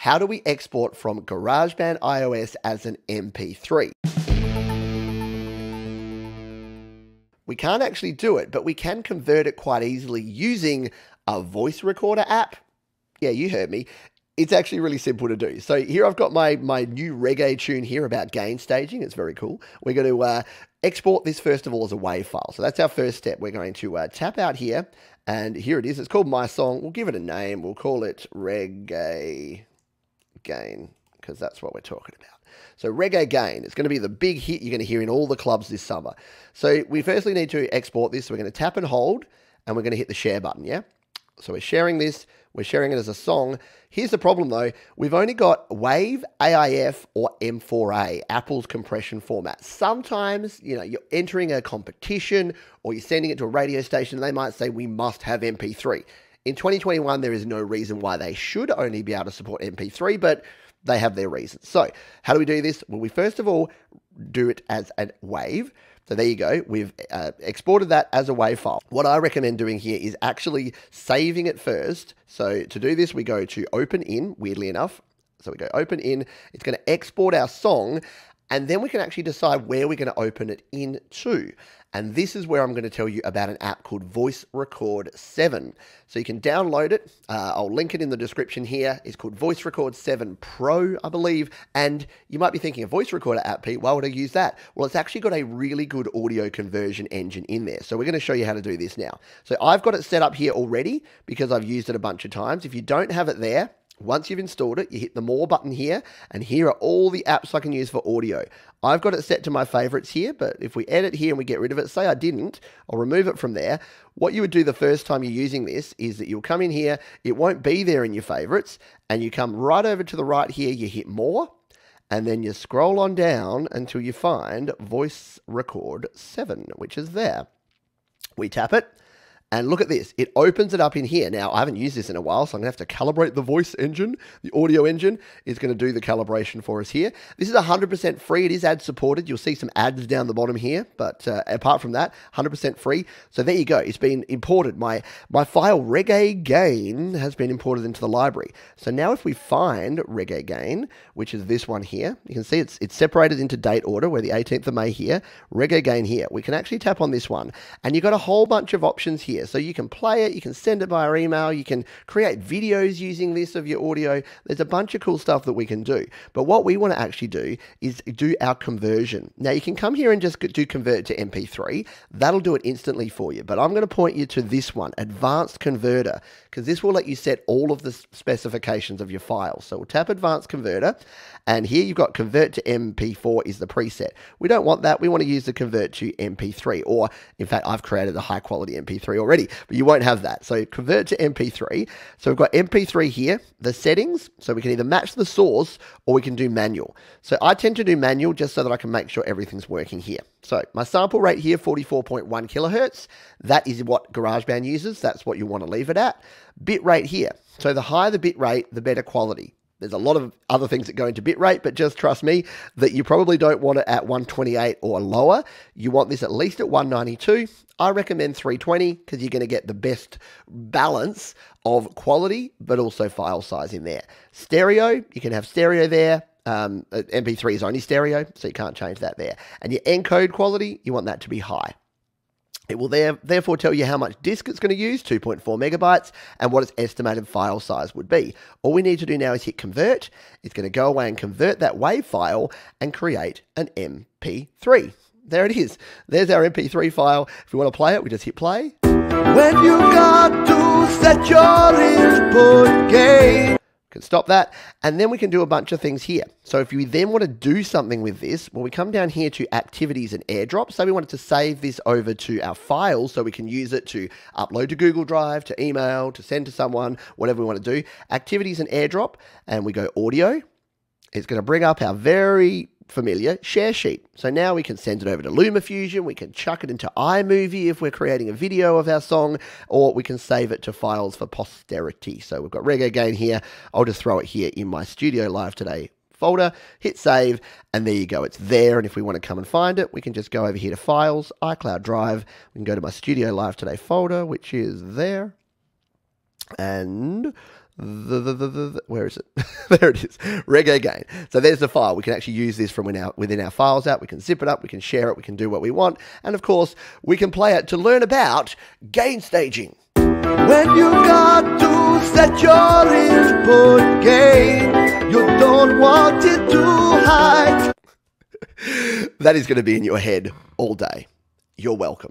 How do we export from GarageBand iOS as an MP3? We can't actually do it, but we can convert it quite easily using a voice recorder app. Yeah, you heard me. It's actually really simple to do. So here I've got my, my new reggae tune here about gain staging. It's very cool. We're going to uh, export this first of all as a WAV file. So that's our first step. We're going to uh, tap out here and here it is. It's called My Song. We'll give it a name. We'll call it Reggae Gain because that's what we're talking about. So Reggae Gain, it's going to be the big hit you're going to hear in all the clubs this summer. So we firstly need to export this. So we're going to tap and hold, and we're going to hit the share button, yeah? So we're sharing this. We're sharing it as a song. Here's the problem though. We've only got WAV, AIF, or M4A, Apple's compression format. Sometimes, you know, you're entering a competition or you're sending it to a radio station, they might say we must have MP3. In 2021, there is no reason why they should only be able to support MP3, but they have their reasons. So, how do we do this? Well, we first of all do it as a wave. So there you go. We've uh, exported that as a WAV file. What I recommend doing here is actually saving it first. So to do this, we go to open in, weirdly enough. So we go open in, it's going to export our song, and then we can actually decide where we're going to open it in into. And this is where I'm going to tell you about an app called Voice Record 7. So you can download it. Uh, I'll link it in the description here. It's called Voice Record 7 Pro, I believe. And you might be thinking, a voice recorder app, Pete, why would I use that? Well, it's actually got a really good audio conversion engine in there. So we're going to show you how to do this now. So I've got it set up here already because I've used it a bunch of times. If you don't have it there, once you've installed it, you hit the More button here, and here are all the apps I can use for audio. I've got it set to my favorites here, but if we edit here and we get rid of it, say I didn't, I'll remove it from there. What you would do the first time you're using this is that you'll come in here, it won't be there in your favorites, and you come right over to the right here, you hit More, and then you scroll on down until you find Voice Record 7, which is there. We tap it, and look at this, it opens it up in here. Now, I haven't used this in a while, so I'm to have to calibrate the voice engine. The audio engine is going to do the calibration for us here. This is 100% free. It is ad supported. You'll see some ads down the bottom here, but uh, apart from that, 100% free. So there you go. It's been imported. My, my file Reggae Gain has been imported into the library. So now if we find Reggae Gain, which is this one here, you can see it's, it's separated into date order. We're the 18th of May here. Reggae Gain here. We can actually tap on this one, and you've got a whole bunch of options here here. So you can play it, you can send it via email, you can create videos using this of your audio. There's a bunch of cool stuff that we can do. But what we want to actually do is do our conversion. Now you can come here and just do convert to MP3. That'll do it instantly for you. But I'm going to point you to this one, Advanced Converter, because this will let you set all of the specifications of your file. So we'll tap Advanced Converter, and here you've got Convert to MP4 is the preset. We don't want that. We want to use the Convert to MP3, or in fact, I've created a high quality MP3 already already, but you won't have that. So convert to MP3. So we've got MP3 here, the settings. So we can either match the source or we can do manual. So I tend to do manual just so that I can make sure everything's working here. So my sample rate here, 44.1 kilohertz. That is what GarageBand uses. That's what you want to leave it at. Bit rate here. So the higher the bit rate, the better quality. There's a lot of other things that go into bitrate, but just trust me that you probably don't want it at 128 or lower. You want this at least at 192. I recommend 320 because you're going to get the best balance of quality, but also file size in there. Stereo, you can have stereo there. Um, MP3 is only stereo, so you can't change that there. And your encode quality, you want that to be high. It will there, therefore tell you how much disk it's going to use, 2.4 megabytes, and what its estimated file size would be. All we need to do now is hit convert. It's going to go away and convert that WAV file and create an MP3. There it is. There's our MP3 file. If we want to play it, we just hit play. When you got to set your input gain can stop that. And then we can do a bunch of things here. So if you then want to do something with this, well, we come down here to activities and airdrop. So we wanted to save this over to our files so we can use it to upload to Google Drive, to email, to send to someone, whatever we want to do. Activities and airdrop, and we go audio. It's going to bring up our very familiar share sheet. So now we can send it over to LumaFusion, we can chuck it into iMovie if we're creating a video of our song, or we can save it to files for posterity. So we've got Reggae Gain here. I'll just throw it here in my Studio Live Today folder, hit save, and there you go. It's there. And if we want to come and find it, we can just go over here to Files, iCloud Drive. We can go to my Studio Live Today folder, which is there. And the, the, the, the, where is it? there it is. Reggae gain. So there's the file. We can actually use this from within our, within our files app. We can zip it up. We can share it. We can do what we want. And of course, we can play it to learn about gain staging. When you got to set your input gain, you don't want it that is going to be in your head all day. You're welcome.